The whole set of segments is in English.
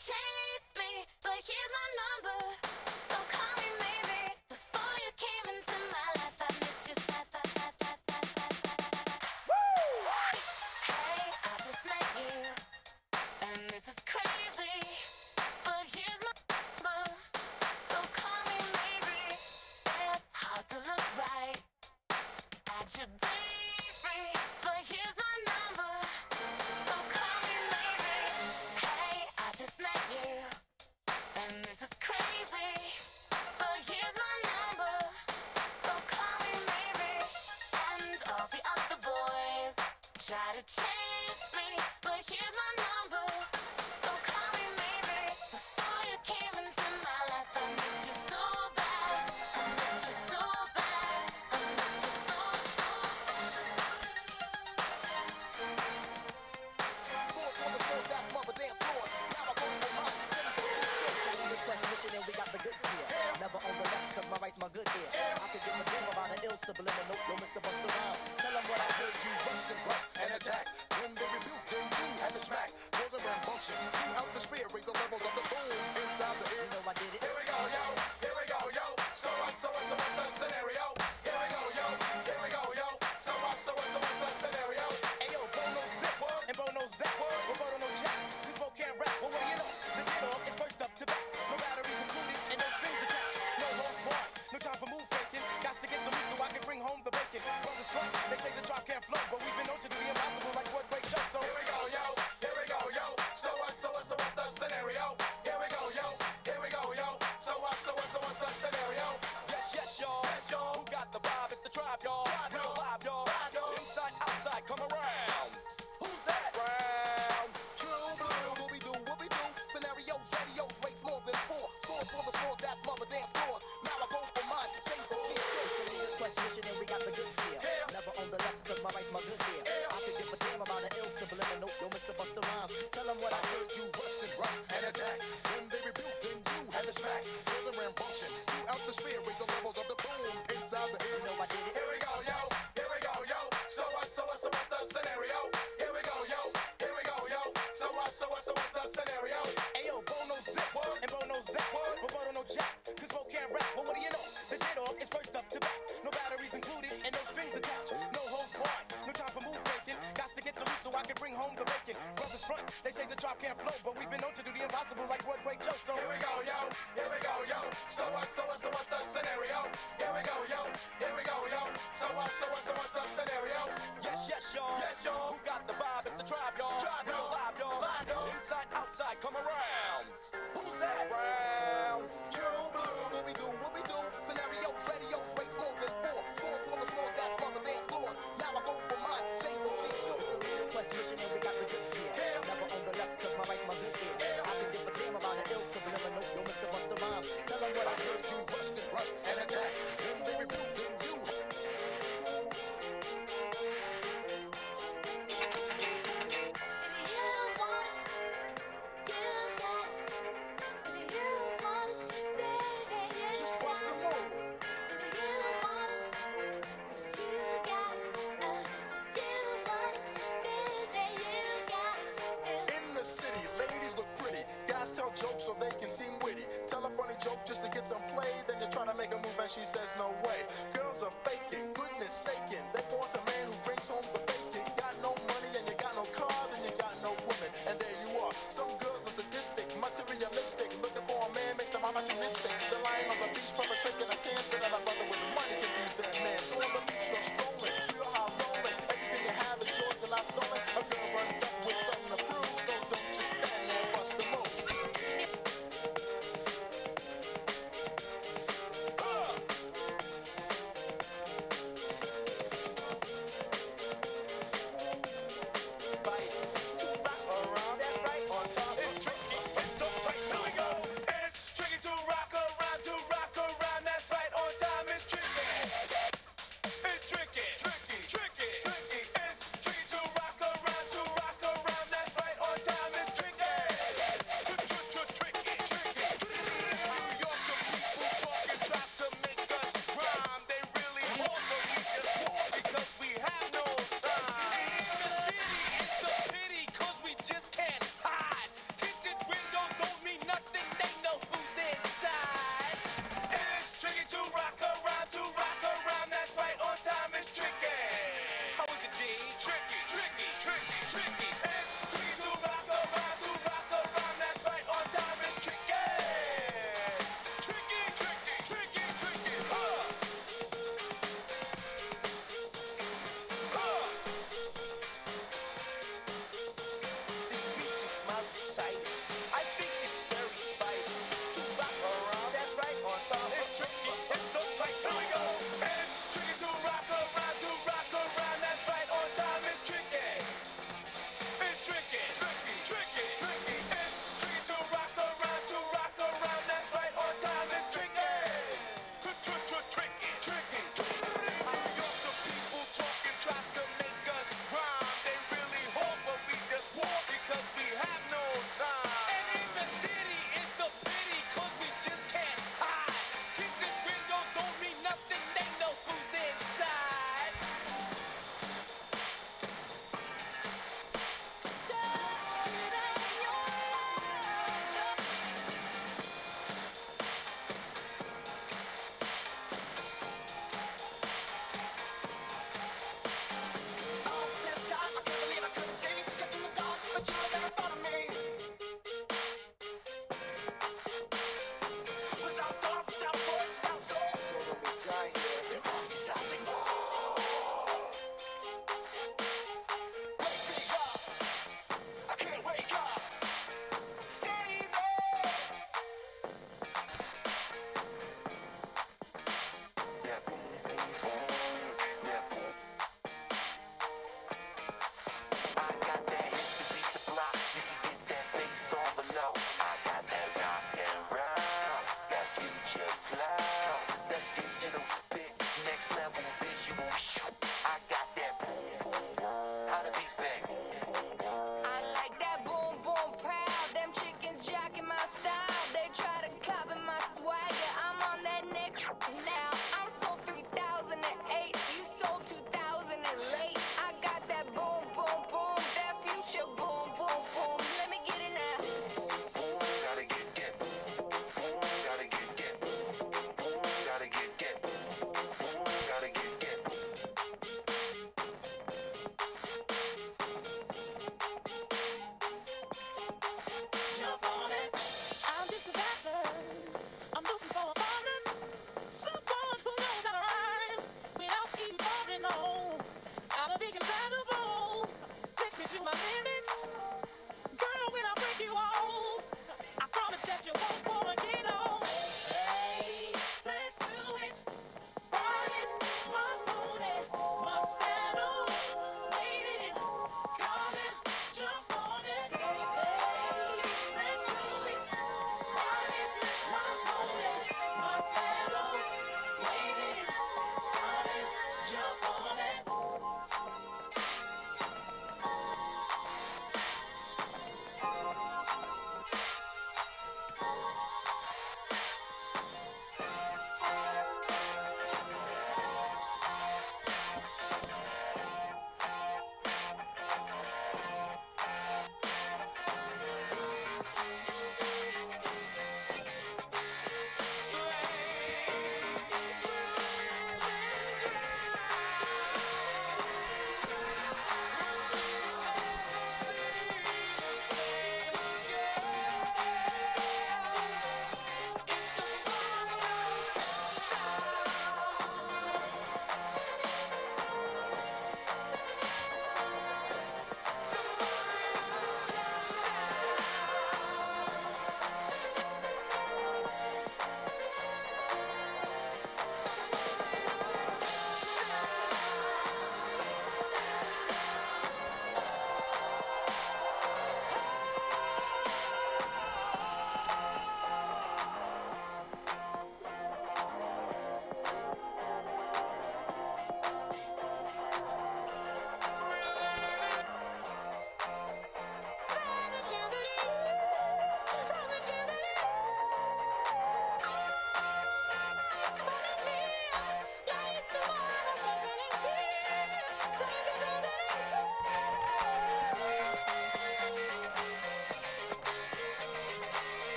chase me, but here's my number. writes my good deal. I could give a damn about an ill subliminal. No, Mr. Busta Rhymes, tell him what I heard you rush and rush. can't float, but we've been known to do the impossible like Broadway Joe. So here we go, yo. Here we go, yo. So what, so what, so what's the scenario? Here we go, yo. Here we go, yo. So what, so what, so what's the scenario? Yes, yes, y'all. Yes, y'all. Who got the vibe? It's the tribe, y'all. Tribe, y'all. Live, y'all. Live, y'all. Inside, outside, come around. Who's that? Brown, True blue. Scooby-Doo, whoopie-doo.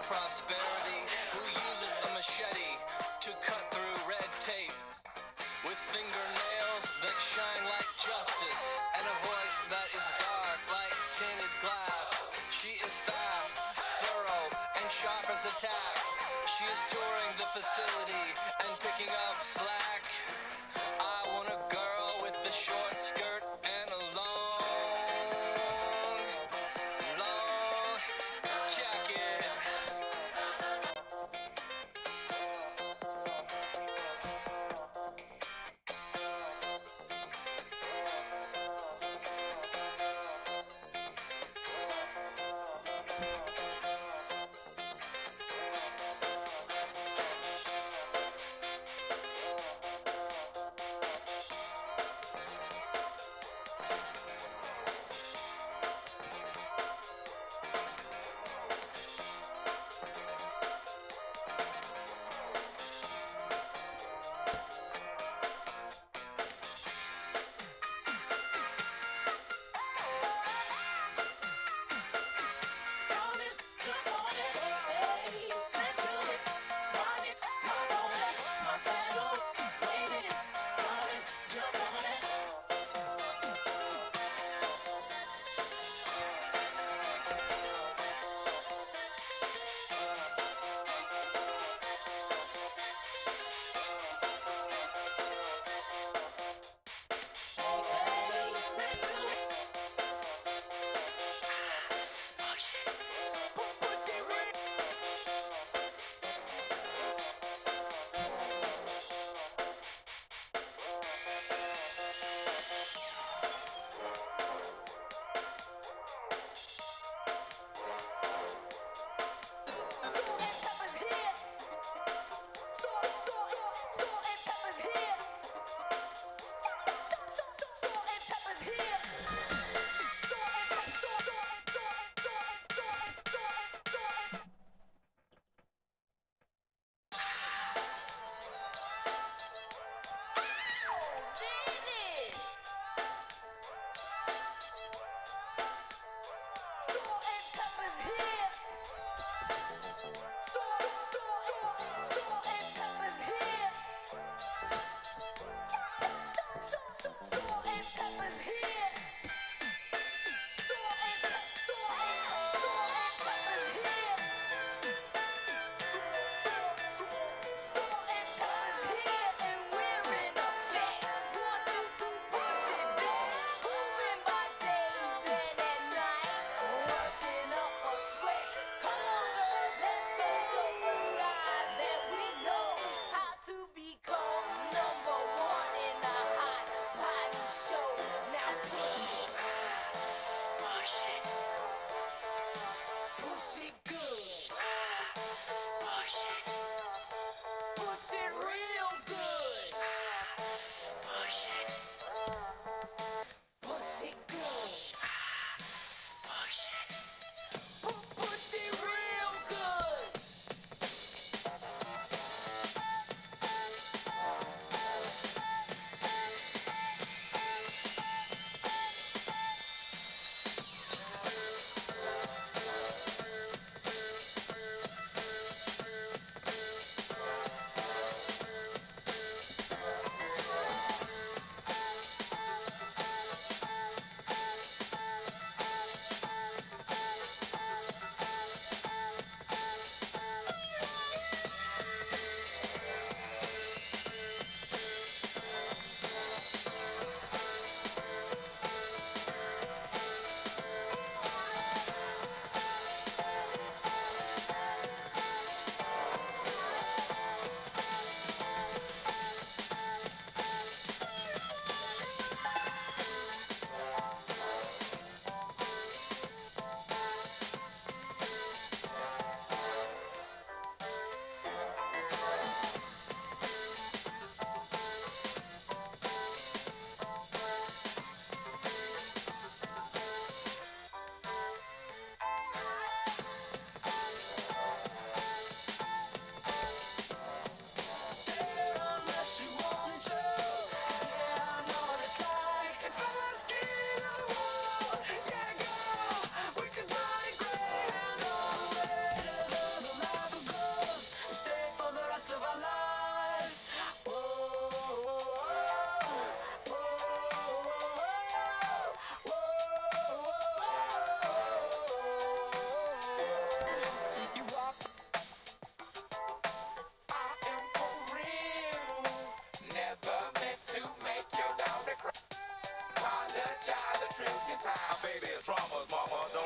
prosperity, who uses a machete to cut through red tape with fingernails that shine like justice and a voice that is dark like tinted glass. She is fast, thorough, and sharp as a tack. She is touring the facility and picking up slack.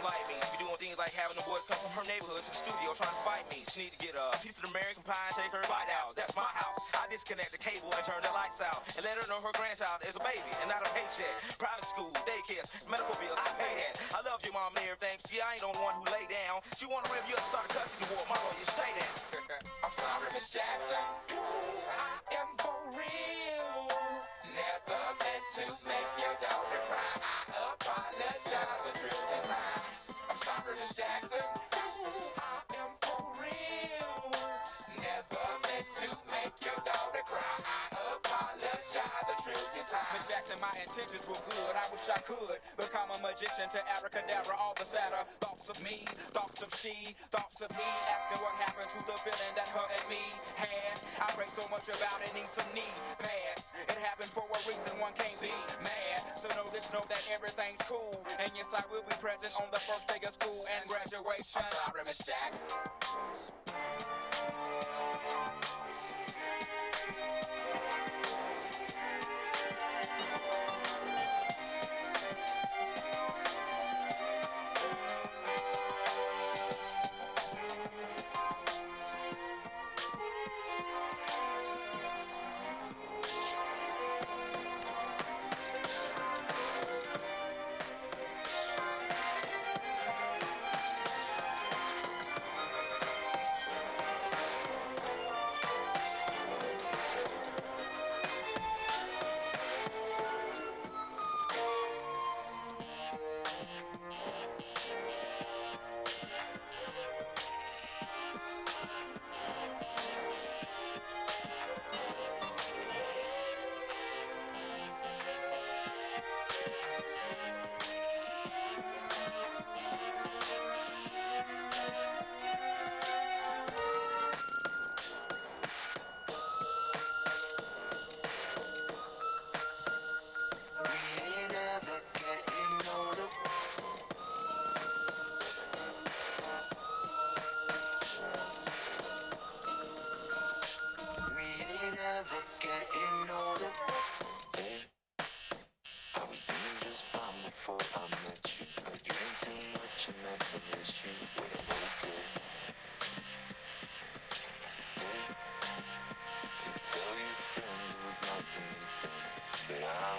Like me. She be doing things like having the boys come from her neighborhood to the studio trying to fight me. She need to get a piece of the American pie and take her bite out. That's my house. I disconnect the cable and turn the lights out and let her know her grandchild is a baby and not a paycheck. Private school, daycare, medical bills, I pay that. I love your mom and everything. See, I ain't the one who lay down. She wanna rip you up, start a custody war. My lawyer, stay down. I'm sorry, Miss Jackson. I am for real. Never meant to make your daughter cry. I'm sorry, Jackson. I am for real. Never meant to make your daughter cry. Miss Jackson, my intentions were good. I wish I could become a magician to abracadabra, all the sadder. Thoughts of me, thoughts of she, thoughts of he. Asking what happened to the feeling that her and me had. I pray so much about it, need some knee pads. It happened for a reason, one can't be mad. So know this, know that everything's cool. And yes, I will be present on the first day of school and graduation. I'm sorry, Miss Jackson.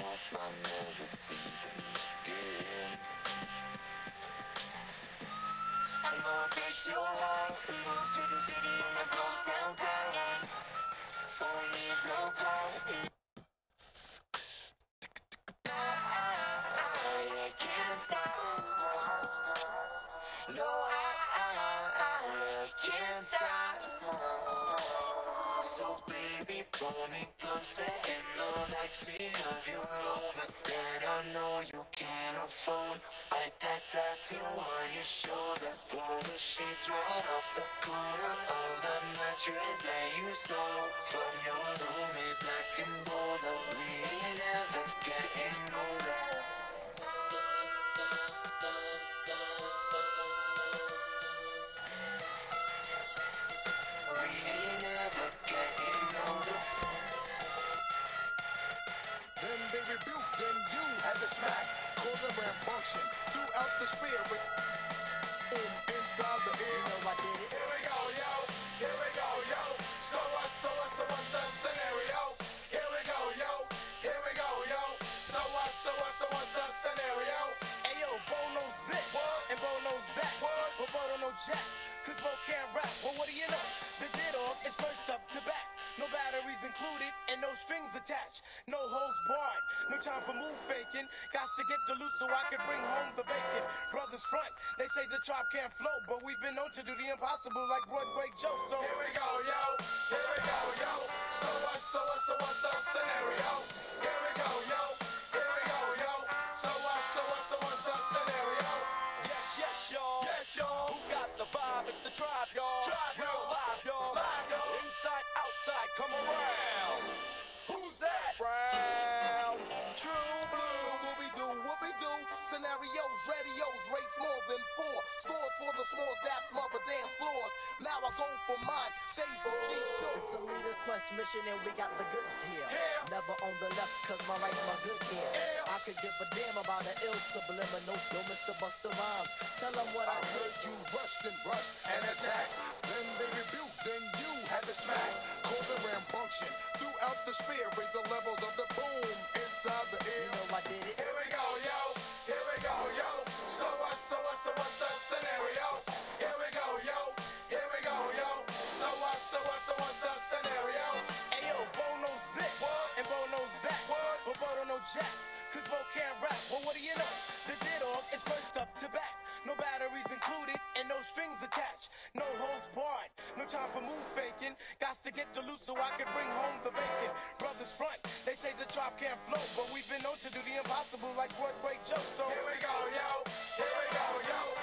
I'm gonna break your heart and move to the city and I go downtown. Four years, no call. I can't stop. No, I, I, I can't stop. So baby, closer in the backseat of your Rover that I know you can't afford. That tattoo on your shoulder. Pull the sheets right off the corner of the mattress that you stole from your roommate, black and bolder. We ain't ever getting older. Rambunctious throughout the spirit. Boom, inside the ear. You know I did it. Here we go, yo. Here we go, yo. So what, so what, so what's the scenario? Here we go, yo. Here we go, yo. So what, so what, so what's the scenario? Ayo, Bo knows this, What? and Bo knows that. What? But Bo don't know jack, cause Bo can't rap. Well, what do you know? The dog is first up to bat. No batteries included, and no strings attached. No holes barred, no time for move faking. Got to get the loot so I can bring home the bacon. Brothers front, they say the tribe can't float, but we've been known to do the impossible like Broadway Joe. So Here we go, yo. Here we go, yo. So what, so what, so what's the scenario? Here we go, yo. Scores for the that smother dance floors. Now I go for mine. Shades of G It's a leader quest mission and we got the goods here. Yeah. Never on the left cause my right's my good ear. Yeah. I could give a damn about an ill subliminal. No Mr. Busta Rhymes. Tell them what I I heard you rushed and rushed and attacked. Then they rebuked, then you had to smack. Causing rambunctious throughout the sphere. Raise the levels of the boom inside the ear. You know I did it. Here we go, jack, cause Bo can't rap. Well, what do you know? The dog is first up to bat. No batteries included, and no strings attached. No holes barred, no time for move faking. Got to get loot so I can bring home the bacon. Brothers front, they say the tribe can't float, but we've been known to do the impossible like Broadway Joe. So Here we go, yo. Here we go, yo.